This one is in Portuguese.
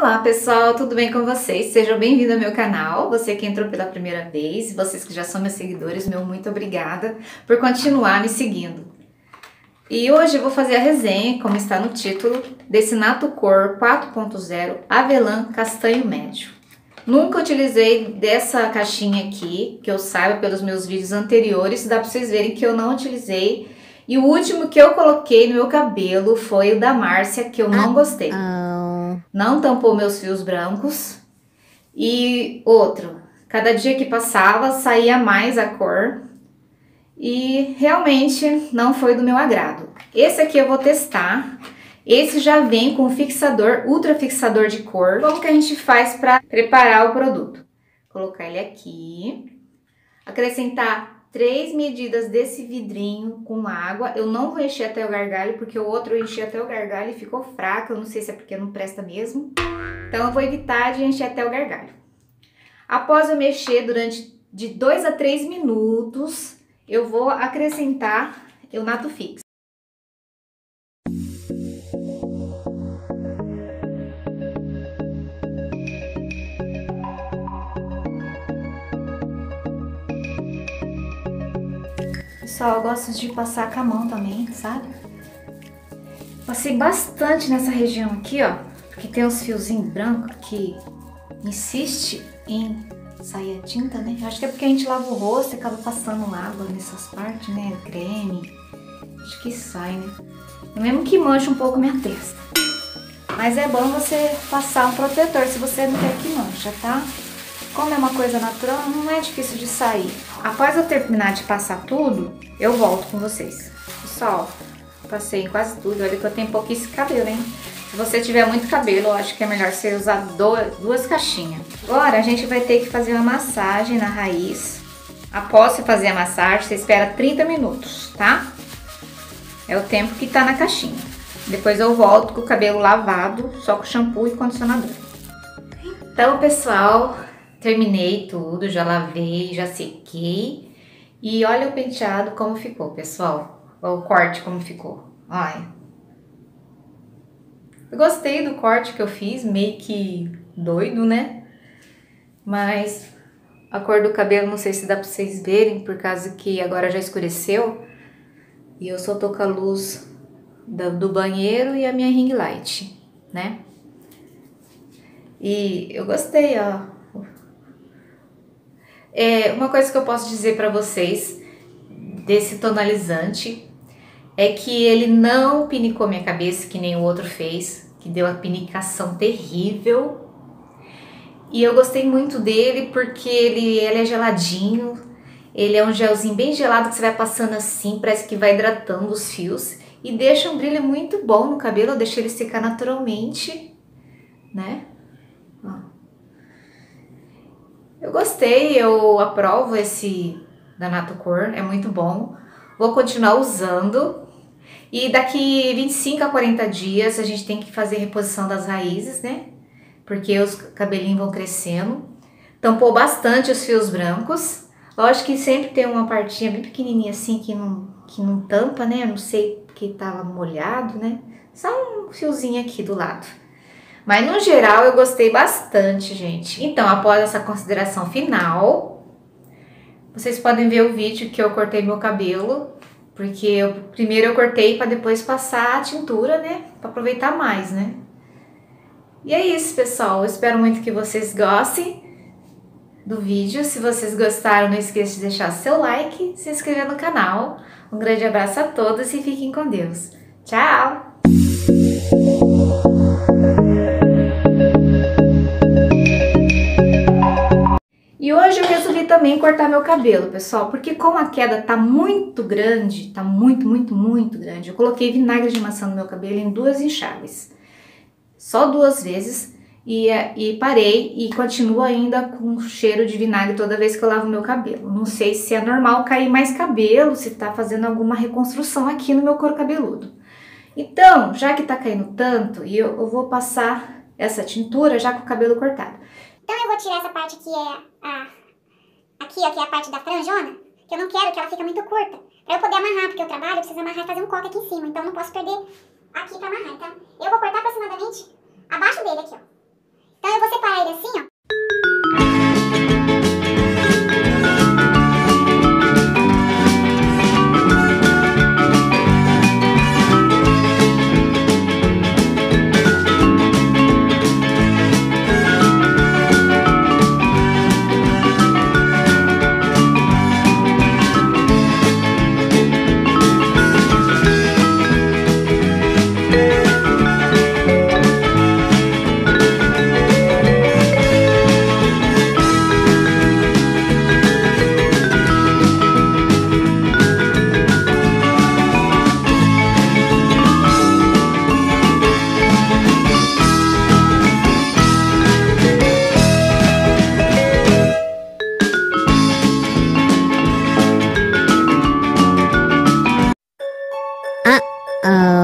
Olá pessoal, tudo bem com vocês? Sejam bem-vindos ao meu canal. Você que entrou pela primeira vez, vocês que já são meus seguidores, meu muito obrigada por continuar me seguindo. E hoje eu vou fazer a resenha, como está no título, desse Nato Cor 4.0 Avelã Castanho Médio. Nunca utilizei dessa caixinha aqui, que eu saiba pelos meus vídeos anteriores, dá para vocês verem que eu não utilizei. E o último que eu coloquei no meu cabelo foi o da Márcia, que eu não gostei. Não tampou meus fios brancos. E outro, cada dia que passava saía mais a cor. E realmente não foi do meu agrado. Esse aqui eu vou testar. Esse já vem com fixador, ultra fixador de cor. Como que a gente faz para preparar o produto? Colocar ele aqui, acrescentar três medidas desse vidrinho com água. Eu não vou encher até o gargalho, porque o outro eu enchi até o gargalho e ficou fraco. Eu não sei se é porque não presta mesmo. Então eu vou evitar de encher até o gargalho. Após eu mexer durante de 2 a 3 minutos, eu vou acrescentar o Nato Fix. Pessoal, gosto de passar com a mão também, sabe? Passei bastante nessa região aqui, ó, porque tem uns fiozinhos brancos que insiste em sair a tinta, né? Acho que é porque a gente lava o rosto e acaba passando água nessas partes, né? Creme. Acho que sai, né? Mesmo que manche um pouco minha testa. Mas é bom você passar um protetor se você não quer que mancha, tá? Como é uma coisa natural, não é difícil de sair. Após eu terminar de passar tudo, eu volto com vocês. Pessoal, passei quase tudo. Olha que eu tenho pouquíssimo cabelo, hein? Se você tiver muito cabelo, eu acho que é melhor você usar duas caixinhas. Agora, a gente vai ter que fazer uma massagem na raiz. Após você fazer a massagem, você espera 30 minutos, tá? É o tempo que tá na caixinha. Depois eu volto com o cabelo lavado, só com shampoo e condicionador. Então, pessoal, Terminei tudo, já lavei, já sequei. E olha o penteado como ficou, pessoal. O corte como ficou. Olha. Eu gostei do corte que eu fiz, meio que doido, né? Mas a cor do cabelo não sei se dá pra vocês verem, por causa que agora já escureceu. E eu só tô com a luz do banheiro e a minha ring light, né? E eu gostei, ó. É, uma coisa que eu posso dizer para vocês desse tonalizante é que ele não pinicou minha cabeça que nem o outro fez, que deu a pinicação terrível. E eu gostei muito dele porque ele, ele é geladinho, ele é um gelzinho bem gelado que você vai passando assim, parece que vai hidratando os fios e deixa um brilho muito bom no cabelo, eu deixei ele secar naturalmente, né? Eu gostei, eu aprovo esse da Nato Cor, é muito bom. Vou continuar usando. E daqui 25 a 40 dias a gente tem que fazer reposição das raízes, né? Porque os cabelinhos vão crescendo. Tampou bastante os fios brancos. Lógico que sempre tem uma partinha bem pequenininha assim que não, que não tampa, né? Eu não sei porque tava molhado, né? Só um fiozinho aqui do lado. Mas no geral eu gostei bastante, gente. Então, após essa consideração final, vocês podem ver o vídeo que eu cortei meu cabelo, porque eu, primeiro eu cortei para depois passar a tintura, né? Para aproveitar mais, né? E é isso, pessoal. Eu espero muito que vocês gostem do vídeo. Se vocês gostaram, não esqueça de deixar seu like, se inscrever no canal. Um grande abraço a todos e fiquem com Deus. Tchau! Também cortar meu cabelo, pessoal, porque como a queda tá muito grande, tá muito, muito, muito grande, eu coloquei vinagre de maçã no meu cabelo em duas enxáveis. Só duas vezes e, e parei e continuo ainda com cheiro de vinagre toda vez que eu lavo meu cabelo. Não sei se é normal cair mais cabelo, se tá fazendo alguma reconstrução aqui no meu couro cabeludo. Então, já que tá caindo tanto, eu, eu vou passar essa tintura já com o cabelo cortado. Então eu vou tirar essa parte que é a... Aqui, ó, que é a parte da franjona, que eu não quero, que ela fica muito curta. Pra eu poder amarrar, porque eu trabalho, eu preciso amarrar e fazer um coque aqui em cima. Então não posso perder aqui pra amarrar. Então eu vou uh,